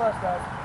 first, guys.